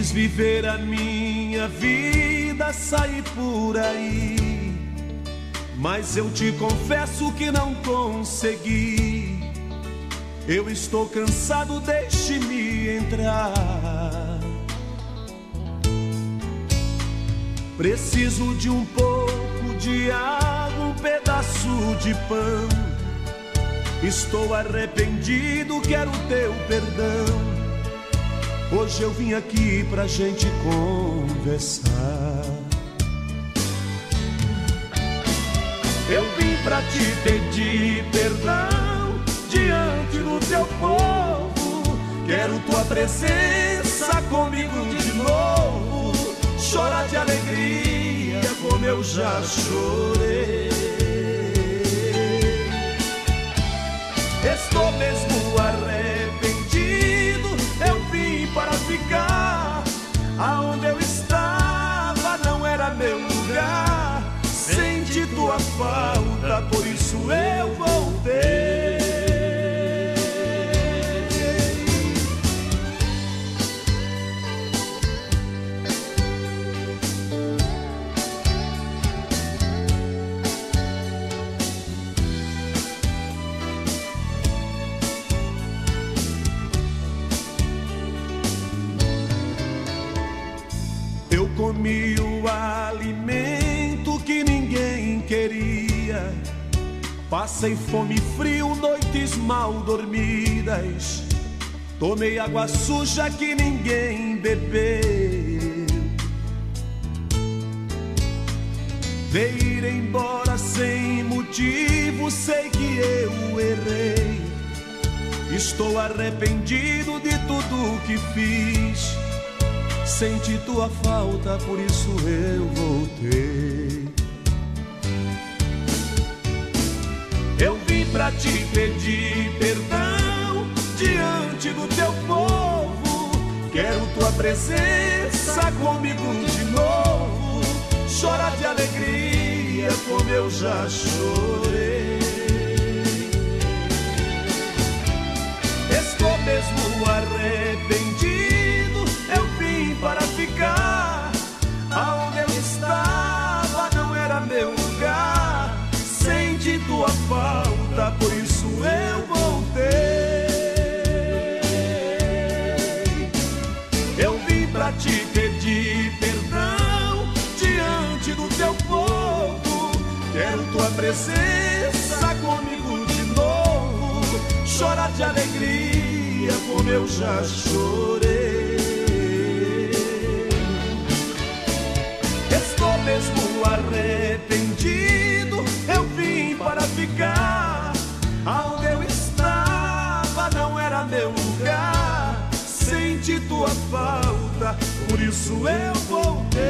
Quis viver a minha vida, sair por aí. Mas eu te confesso que não consegui. Eu estou cansado, deixe-me entrar. Preciso de um pouco de água, um pedaço de pão. Estou arrependido, quero teu perdão. Hoje eu vim aqui pra gente conversar. Eu vim pra te pedir perdão diante do teu povo. Quero tua presença comigo de novo. Chora de alegria como eu já chorei. Falta, por isso eu voltei. Eu comi o alimento que ninguém queria. Passei fome e frio, noites mal dormidas. Tomei água suja que ninguém bebeu. Veio ir embora sem motivo, sei que eu errei. Estou arrependido de tudo que fiz. Senti tua falta, por isso eu voltei. Te pedir perdão diante do teu povo. Quero tua presença comigo de novo. Chora de alegria como eu já chorei. Falta, por isso eu voltei. Eu vim pra te pedir perdão diante do teu povo. Quero tua presença comigo de novo. Chora de alegria como eu já chorei. Estou mesmo arrependido. Por isso eu voltei.